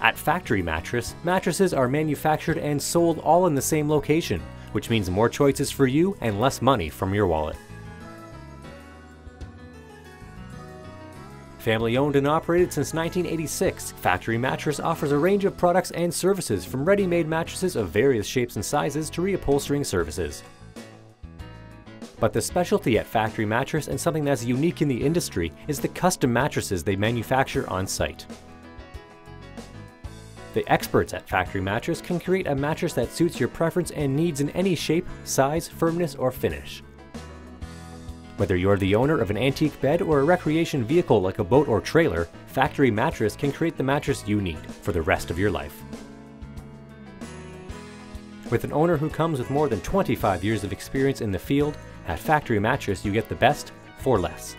At Factory Mattress, mattresses are manufactured and sold all in the same location, which means more choices for you and less money from your wallet. Family owned and operated since 1986, Factory Mattress offers a range of products and services from ready made mattresses of various shapes and sizes to reupholstering services. But the specialty at Factory Mattress and something that's unique in the industry is the custom mattresses they manufacture on site. The experts at Factory Mattress can create a mattress that suits your preference and needs in any shape, size, firmness, or finish. Whether you're the owner of an antique bed or a recreation vehicle like a boat or trailer, Factory Mattress can create the mattress you need for the rest of your life. With an owner who comes with more than 25 years of experience in the field, at Factory Mattress you get the best for less.